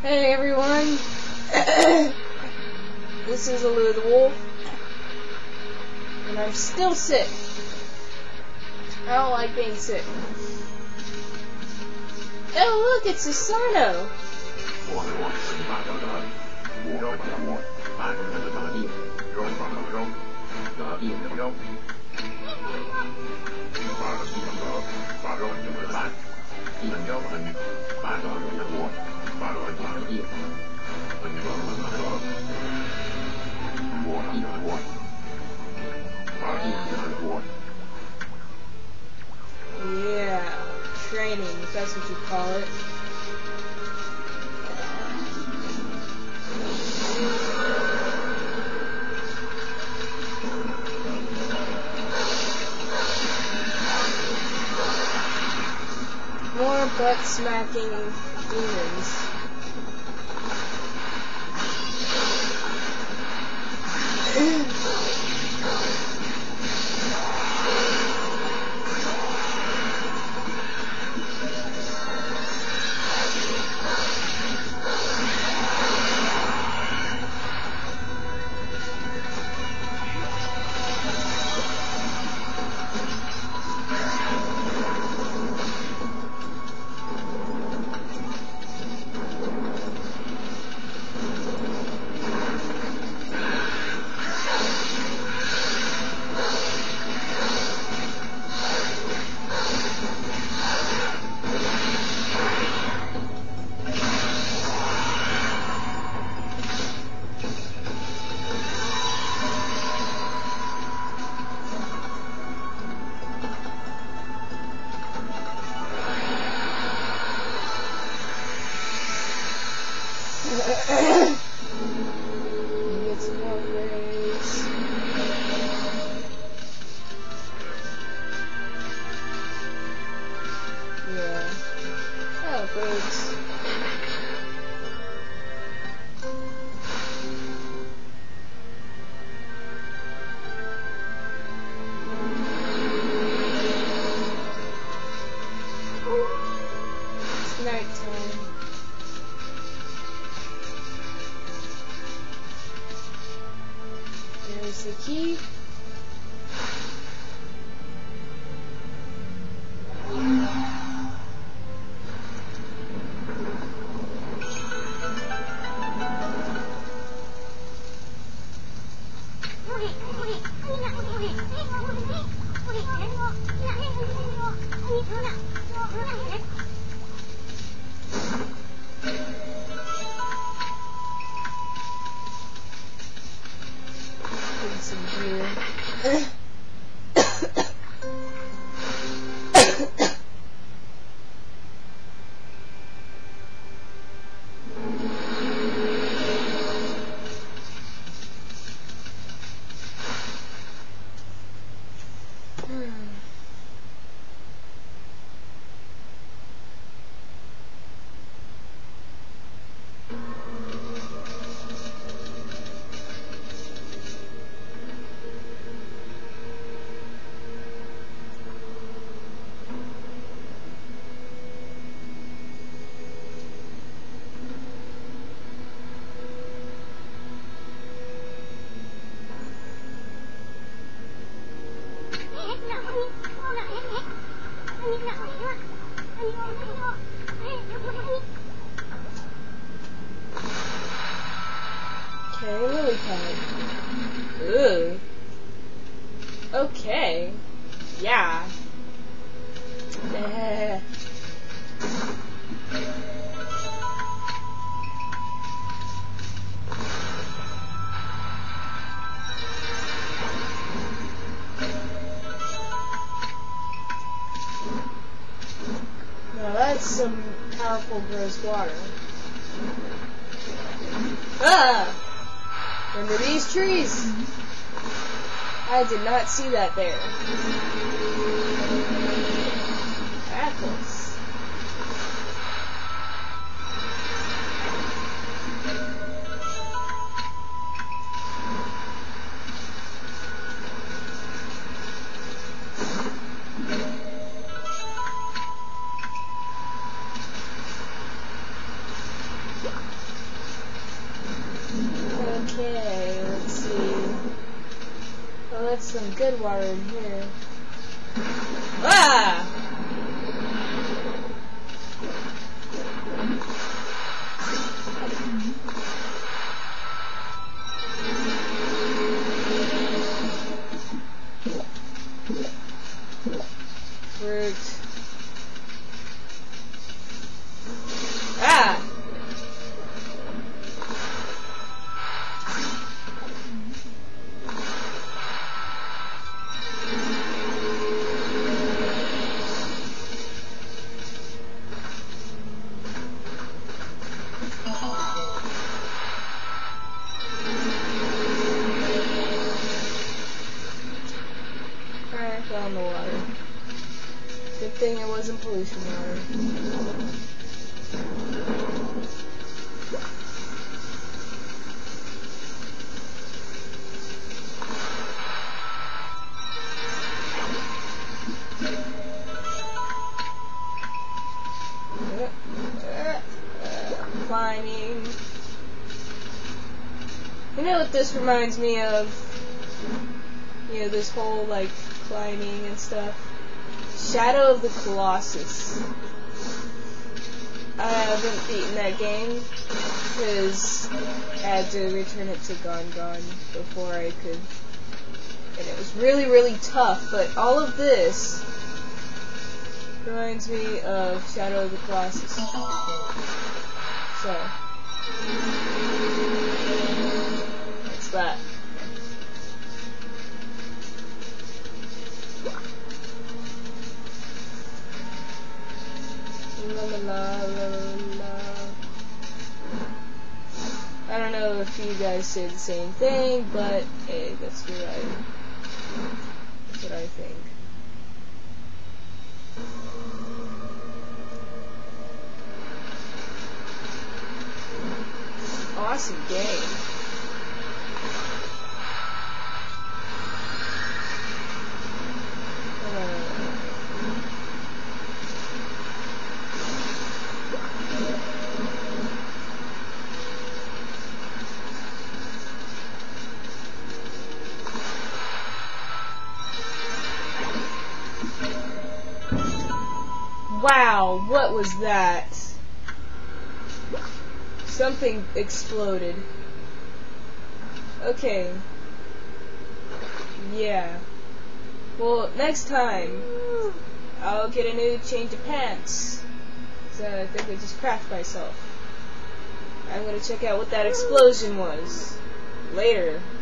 Hey everyone! this is Aleu the Wolf, and I'm still sick. I don't like being sick. Oh look, it's Susano! Yeah, training, that's what you call it. More butt smacking demons. Get some upgrades. Yeah. Upgrades. It's nighttime. There's the Ugh. Okay, lily pad. Ugh. Okay. Yeah. Eh. Some powerful gross water. Ah! Under these trees! I did not see that there. Okay, let's see. Oh, that's some good water in here. Ah! Thing it wasn't pollution water. Climbing. You know what this reminds me of? You know, this whole, like, climbing and stuff. Shadow of the Colossus. I haven't beaten that game because I had to return it to Gone Gone before I could. And it was really, really tough, but all of this reminds me of Shadow of the Colossus. So. That's that. Guys say the same thing, but hey, that's what I that's what I think. Awesome game. Wow, what was that? Something exploded. Okay. Yeah. Well, next time, I'll get a new change of pants. So I think I just cracked myself. I'm gonna check out what that explosion was. Later.